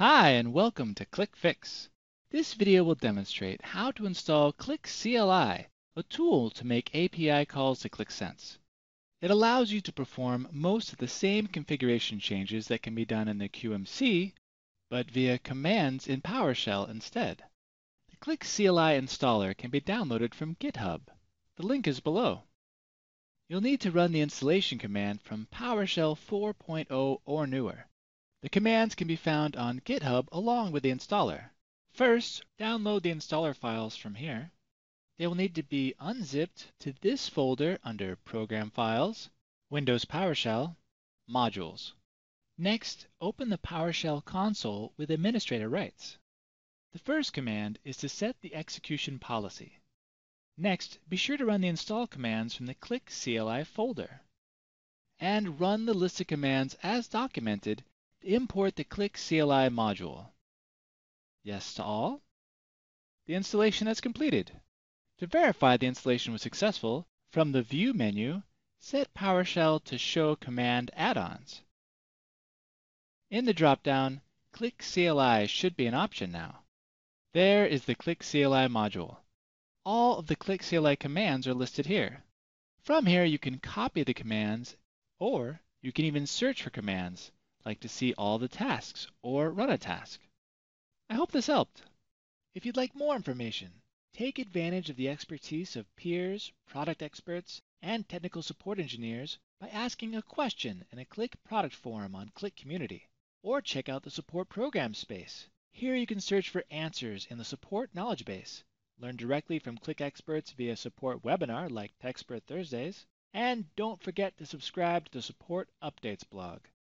Hi and welcome to Qlik Fix. This video will demonstrate how to install Qlik CLI, a tool to make API calls to Qlik Sense. It allows you to perform most of the same configuration changes that can be done in the QMC, but via commands in PowerShell instead. The Qlik CLI installer can be downloaded from GitHub. The link is below. You'll need to run the installation command from PowerShell 4.0 or newer. The commands can be found on GitHub along with the installer. First, download the installer files from here. They will need to be unzipped to this folder under Program Files, Windows PowerShell, Modules. Next, open the PowerShell console with administrator rights. The first command is to set the execution policy. Next, be sure to run the install commands from the Qlik CLI folder. And run the list of commands as documented import the Qlik CLI module. Yes to all? The installation has completed. To verify the installation was successful, from the View menu, set PowerShell to Show Command Add-ons. In the drop-down, Qlik CLI should be an option now. There is the Qlik CLI module. All of the Qlik CLI commands are listed here. From here, you can copy the commands, or you can even search for commands like to see all the tasks or run a task. I hope this helped. If you'd like more information, take advantage of the expertise of peers, product experts, and technical support engineers by asking a question in a Qlik product forum on Qlik Community. Or check out the support program space. Here you can search for answers in the support knowledge base, learn directly from Qlik experts via support webinar like Techspert Thursdays, and don't forget to subscribe to the Support Updates blog.